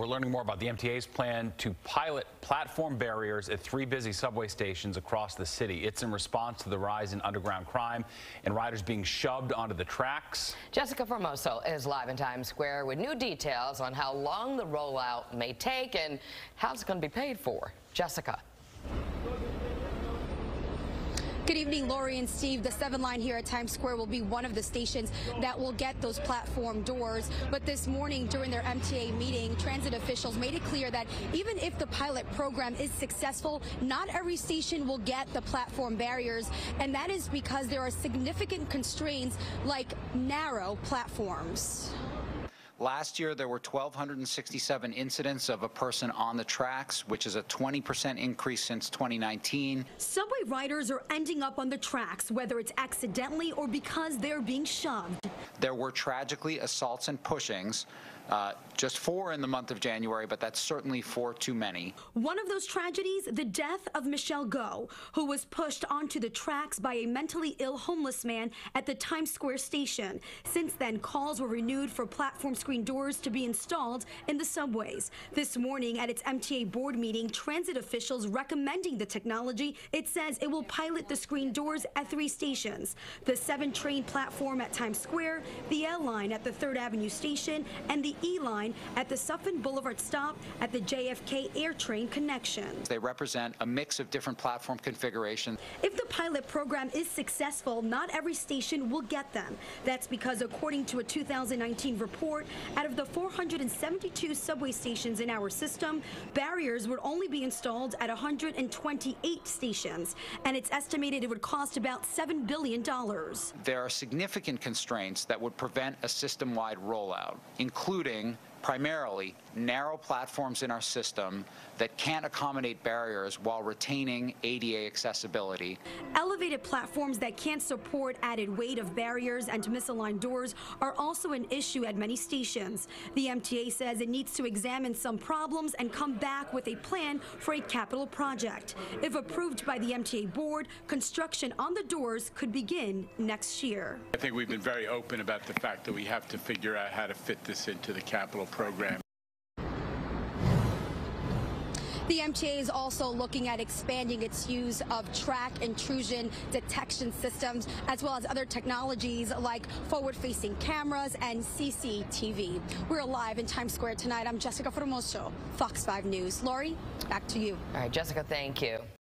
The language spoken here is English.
We're learning more about the MTA's plan to pilot platform barriers at three busy subway stations across the city. It's in response to the rise in underground crime and riders being shoved onto the tracks. Jessica Formoso is live in Times Square with new details on how long the rollout may take and how it's going to be paid for. Jessica. Good evening, Lori and Steve. The 7 line here at Times Square will be one of the stations that will get those platform doors. But this morning, during their MTA meeting, transit officials made it clear that even if the pilot program is successful, not every station will get the platform barriers. And that is because there are significant constraints like narrow platforms. Last year, there were 1,267 incidents of a person on the tracks, which is a 20% increase since 2019. Subway riders are ending up on the tracks, whether it's accidentally or because they're being shoved. There were tragically assaults and pushings. Uh, just four in the month of January, but that's certainly four too many. One of those tragedies, the death of Michelle Go, who was pushed onto the tracks by a mentally ill homeless man at the Times Square station. Since then, calls were renewed for platform screen doors to be installed in the subways. This morning at its MTA board meeting, transit officials recommending the technology. It says it will pilot the screen doors at three stations. The seven train platform at Times Square, the L line at the 3rd Avenue station, and the E line at the Sutphin Boulevard stop at the JFK AirTrain connection. They represent a mix of different platform configurations. If the pilot program is successful, not every station will get them. That's because according to a 2019 report, out of the 472 subway stations in our system, barriers would only be installed at 128 stations, and it's estimated it would cost about $7 billion. There are significant constraints that would prevent a system-wide rollout, including including primarily narrow platforms in our system that can't accommodate barriers while retaining ADA accessibility. Elevated platforms that can't support added weight of barriers and misaligned doors are also an issue at many stations. The MTA says it needs to examine some problems and come back with a plan for a capital project. If approved by the MTA board, construction on the doors could begin next year. I think we've been very open about the fact that we have to figure out how to fit this into the capital program. The MTA is also looking at expanding its use of track intrusion detection systems, as well as other technologies like forward-facing cameras and CCTV. We're live in Times Square tonight. I'm Jessica Formoso, Fox 5 News. Lori, back to you. All right, Jessica, thank you.